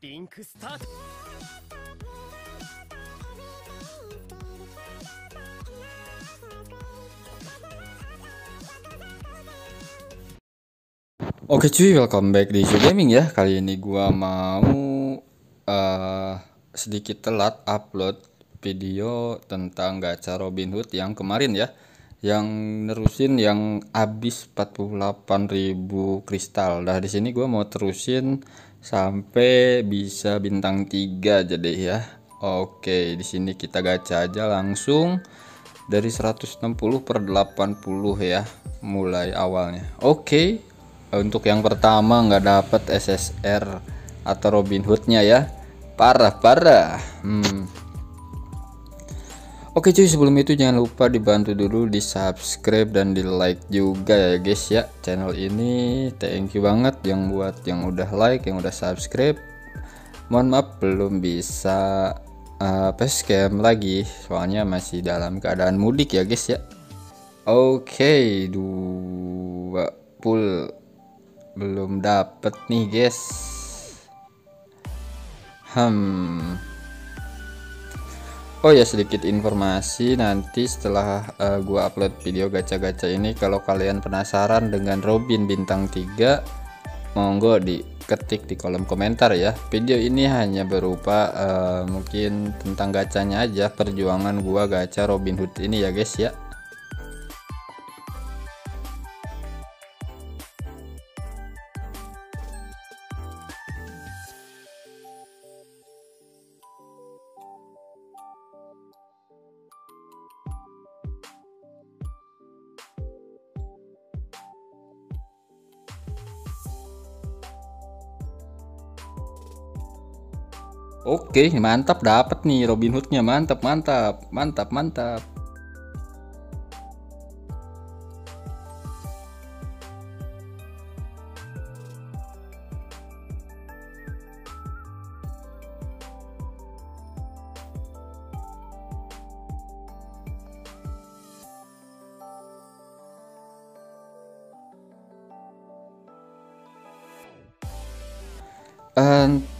リンクスタート Oke cuy, welcome back di Isu Gaming ya. Kali ini gua mau uh, sedikit telat upload video tentang gacha Robinhood yang kemarin ya. Yang nerusin yang habis 48.000 kristal. Nah, di sini gua mau terusin sampai bisa bintang 3 jadi ya. Oke, di sini kita gacha aja langsung dari 160 per 80 ya mulai awalnya. Oke, untuk yang pertama nggak dapat SSR atau Robin Hoodnya ya parah parah hmm. Oke cuy sebelum itu jangan lupa dibantu dulu di subscribe dan di like juga ya guys ya. Channel ini thank you banget yang buat yang udah like yang udah subscribe. Mohon maaf belum bisa uh, facecam lagi soalnya masih dalam keadaan mudik ya guys ya. Oke dua full. Belum dapet nih guys. Hmm oh ya sedikit informasi. Nanti setelah uh, gua upload video gacha-gacha ini kalau kalian penasaran dengan Robin bintang 3 monggo diketik di kolom komentar ya. Video ini hanya berupa uh, mungkin tentang gacanya aja. Perjuangan gua gacha Robin Hood ini ya guys ya Oke, mantap dapat nih Robin Hoodnya mantap, mantap, mantap, mantap.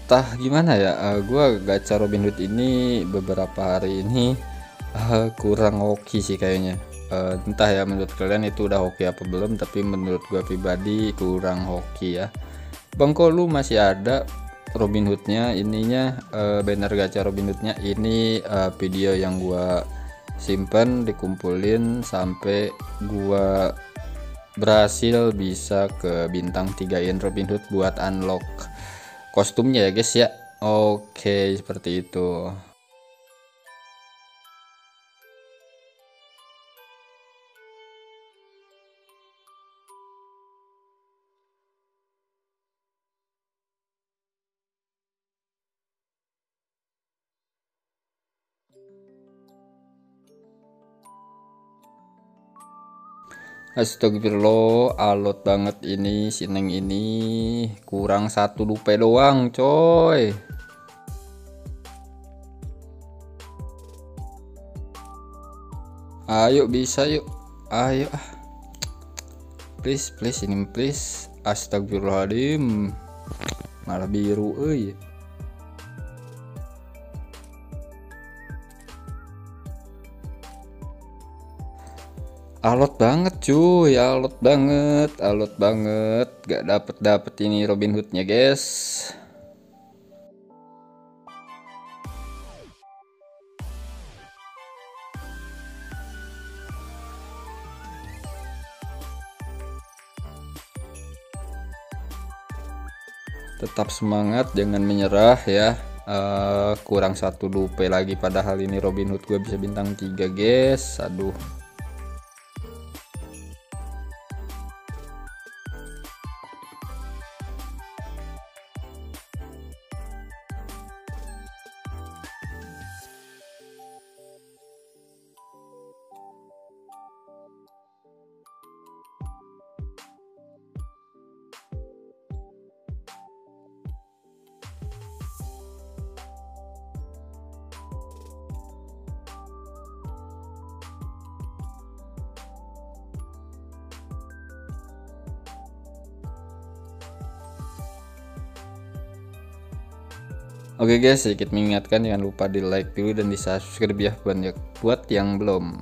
Entah gimana ya uh, gua gacha Robin Hood ini beberapa hari ini uh, kurang hoki sih kayaknya. Uh, entah ya menurut kalian itu udah hoki apa belum tapi menurut gua pribadi kurang hoki ya. Bang lu masih ada Robin Hoodnya? Ininya uh, banner gacha Robin Hoodnya ini uh, video yang gua simpen dikumpulin sampai gua berhasil bisa ke bintang 3 in Robin Hood buat unlock kostumnya ya guys ya. Oke seperti itu Astagfirullah alot banget ini sineng ini. Kurang satu dupe doang coy. Ayo bisa yuk. Ayo please please ini please. Astagfirullahaladzim. Malah biru eh alot banget cuy alot banget alot banget. Gak dapet dapet ini Robin Hoodnya guys. Tetap semangat jangan menyerah ya. Uh, kurang satu dupe lagi padahal ini Robin Hood gue bisa bintang 3 guys. Aduh Oke guys, sedikit mengingatkan jangan lupa di like dulu dan di subscribe ya banyak buat yang belum.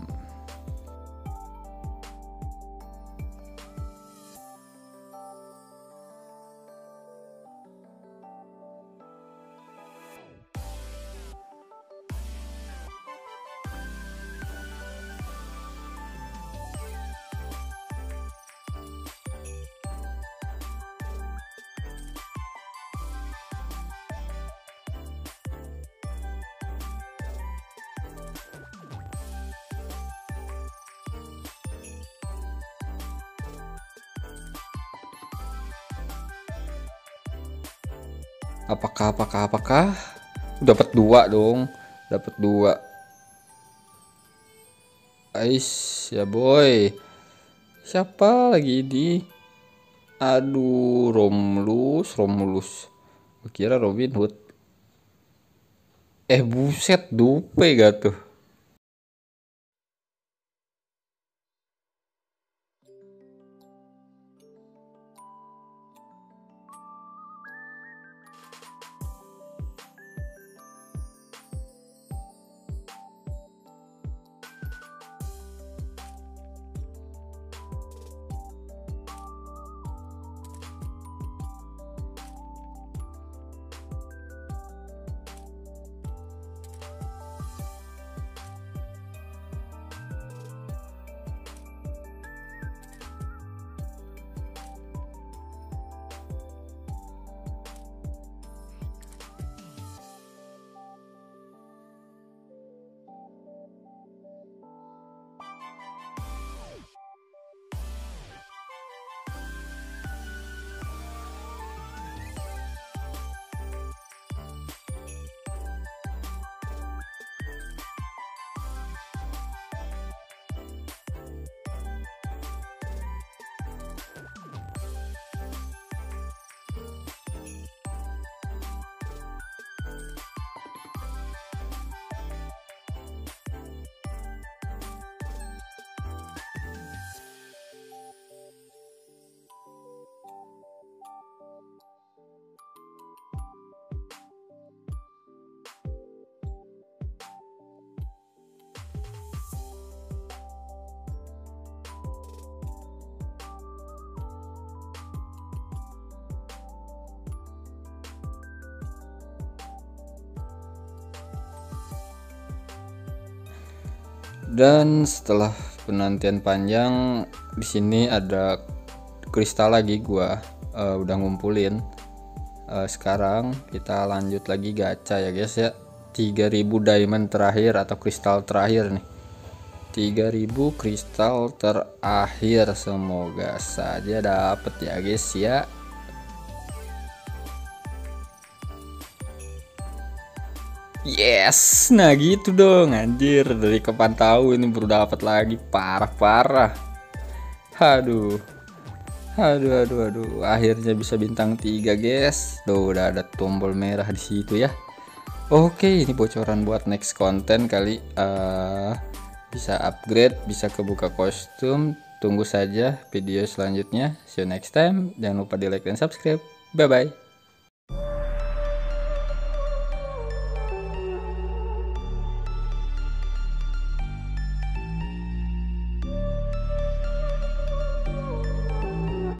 Apakah apakah apakah dapat dua dong, dapat dua. Ais ya boy. Siapa lagi di? Aduh, Romulus, Romulus. Kira Robin Hood. Eh buset, dupe gak tuh? Dan setelah penantian panjang di sini ada kristal lagi gua uh, udah ngumpulin. Uh, sekarang kita lanjut lagi gacha ya guys ya. 3000 diamond terakhir atau kristal terakhir nih. 3000 kristal terakhir semoga saja dapet ya guys ya Yes, nah gitu dong anjir dari kapan tahu ini baru dapat lagi parah-parah. Aduh. Aduh aduh aduh akhirnya bisa bintang 3 guys. Tuh udah ada tombol merah di situ ya. Oke, ini bocoran buat next konten kali uh, bisa upgrade, bisa kebuka kostum. Tunggu saja video selanjutnya. See you next time. Jangan lupa di like dan subscribe. Bye bye.